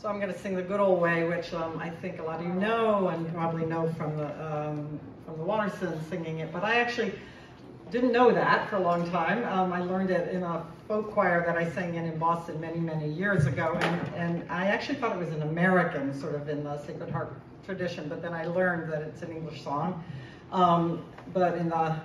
So I'm going to sing the good old way, which um, I think a lot of you know and probably know from the um, from the Watersons singing it. But I actually didn't know that for a long time. Um, I learned it in a folk choir that I sang in in Boston many, many years ago. And, and I actually thought it was an American, sort of in the Sacred Harp tradition, but then I learned that it's an English song. Um, but in the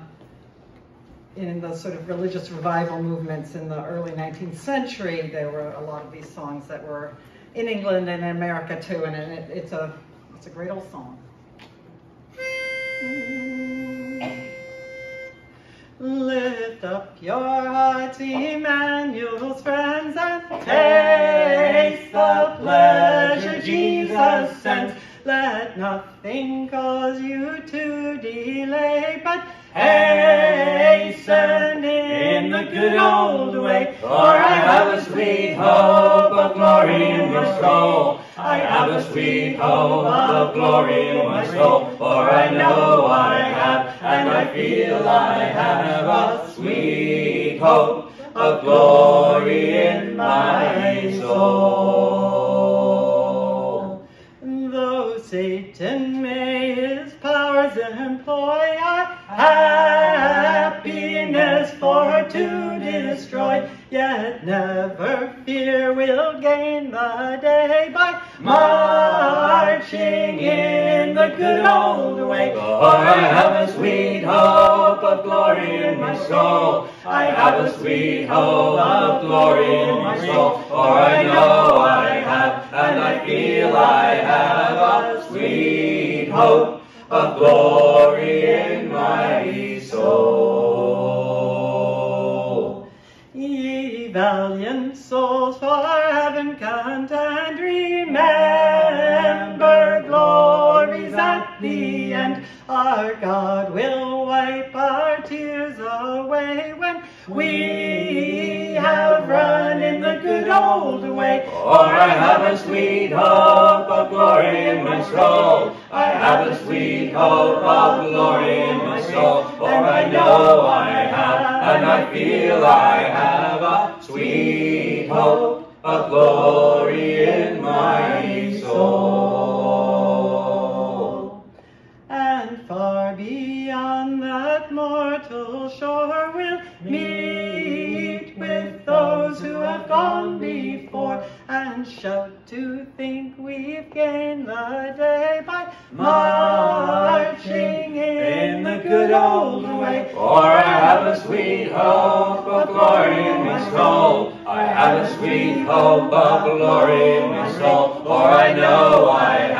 in the sort of religious revival movements in the early 19th century, there were a lot of these songs that were in England and in America too, and it, it's a it's a great old song. Lift up your hearts, Emmanuel's friends, and taste the pleasure Jesus sends. Let nothing cause you to delay, but hasten in the good old way. For I have a sweet hope of glory in my soul. I have a sweet hope of glory in my soul. For I know I have, and I feel I have a sweet hope of glory in my soul. Though Satan may his powers employ, our happiness for to destroy, yet never fear we'll gain the day by marching in the good old way. For I have a sweet hope of glory in my soul. I have a sweet hope of glory in my soul. For I know I have, and I feel I have a sweet hope of glory valiant souls for heaven contend, remember glories at the end. Our God will wipe our tears away when we have run in the good old way. For I have a sweet hope of glory in my soul. I have a sweet hope of glory in my soul. For I know I and I feel I have a sweet hope of glory in my soul. And far beyond that mortal shore we'll meet with those who have gone before and shout to think we've gained the day by marching glory in my soul. I have a sweet hope of glory in my soul. For I know I